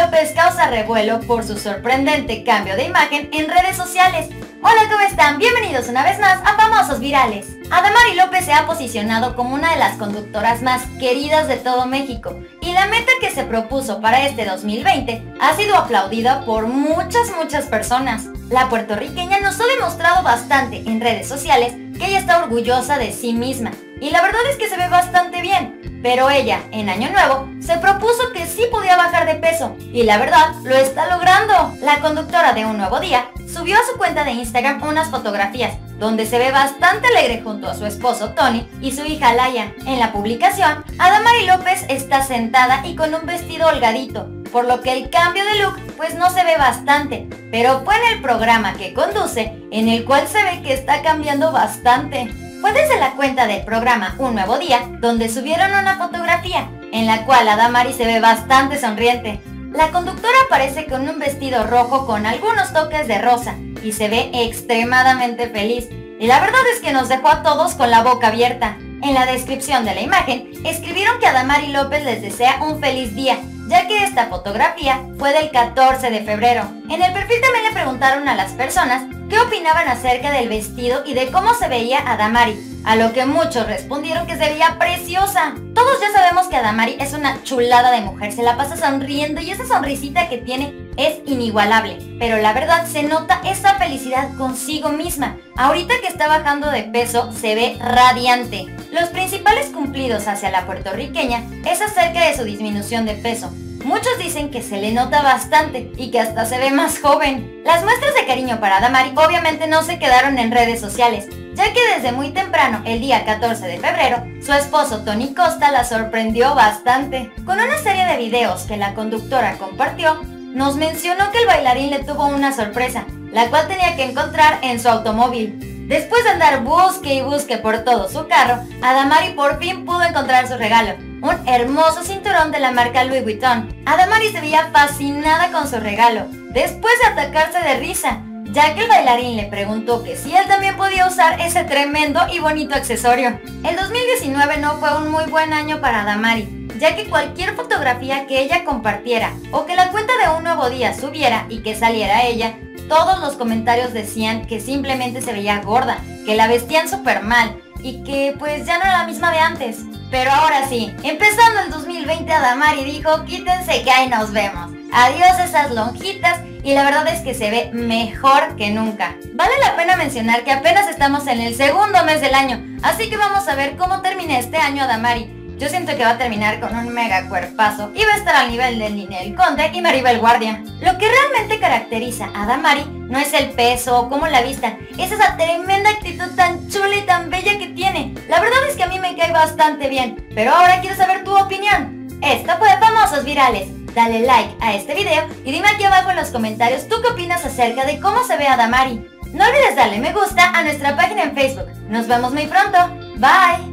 López causa revuelo por su sorprendente cambio de imagen en redes sociales. Hola, ¿cómo están? Bienvenidos una vez más a Famosos Virales. Adamari López se ha posicionado como una de las conductoras más queridas de todo México y la meta que se propuso para este 2020 ha sido aplaudida por muchas, muchas personas. La puertorriqueña nos ha demostrado bastante en redes sociales que ella está orgullosa de sí misma y la verdad es que se ve bastante. Pero ella, en Año Nuevo, se propuso que sí podía bajar de peso y la verdad lo está logrando. La conductora de Un Nuevo Día subió a su cuenta de Instagram unas fotografías donde se ve bastante alegre junto a su esposo Tony y su hija Laia. En la publicación, Adamari López está sentada y con un vestido holgadito, por lo que el cambio de look pues no se ve bastante, pero fue en el programa que conduce en el cual se ve que está cambiando bastante. Fue desde la cuenta del programa Un Nuevo Día donde subieron una fotografía en la cual Adamari se ve bastante sonriente. La conductora aparece con un vestido rojo con algunos toques de rosa y se ve extremadamente feliz. Y la verdad es que nos dejó a todos con la boca abierta. En la descripción de la imagen escribieron que Adamari López les desea un feliz día, ya que esta fotografía fue del 14 de febrero. En el perfil también le preguntaron a las personas qué opinaban acerca del vestido y de cómo se veía Adamari. A lo que muchos respondieron que se veía preciosa. Todos ya sabemos que Adamari es una chulada de mujer, se la pasa sonriendo y esa sonrisita que tiene es inigualable. Pero la verdad se nota esa felicidad consigo misma. Ahorita que está bajando de peso se ve radiante. Los principales cumplidos hacia la puertorriqueña es acerca de su disminución de peso. Muchos dicen que se le nota bastante y que hasta se ve más joven. Las muestras de cariño para Adamari obviamente no se quedaron en redes sociales, ya que desde muy temprano, el día 14 de febrero, su esposo Tony Costa la sorprendió bastante. Con una serie de videos que la conductora compartió, nos mencionó que el bailarín le tuvo una sorpresa, la cual tenía que encontrar en su automóvil. Después de andar busque y busque por todo su carro, Adamari por fin pudo encontrar su regalo, un hermoso cinturón de la marca Louis Vuitton. Adamari se veía fascinada con su regalo, después de atacarse de risa, ya que el bailarín le preguntó que si él también podía usar ese tremendo y bonito accesorio. El 2019 no fue un muy buen año para Damari, ya que cualquier fotografía que ella compartiera o que la cuenta de un nuevo día subiera y que saliera ella, todos los comentarios decían que simplemente se veía gorda, que la vestían súper mal y que pues ya no era la misma de antes. Pero ahora sí, empezando el 2020 Adamari dijo, quítense que ahí nos vemos. Adiós esas lonjitas y la verdad es que se ve mejor que nunca. Vale la pena mencionar que apenas estamos en el segundo mes del año, así que vamos a ver cómo termina este año Adamari. Yo siento que va a terminar con un mega cuerpazo y va a estar al nivel del Ninel Conde y Maribel Guardia. Lo que realmente caracteriza a Damari no es el peso o cómo la vistan, es esa tremenda actitud tan chula y tan bella que tiene. La verdad es que a mí me cae bastante bien, pero ahora quiero saber tu opinión. Esto fue Famosos Virales dale like a este video y dime aquí abajo en los comentarios tú qué opinas acerca de cómo se ve a Damari. No olvides darle me gusta a nuestra página en Facebook. Nos vemos muy pronto. Bye.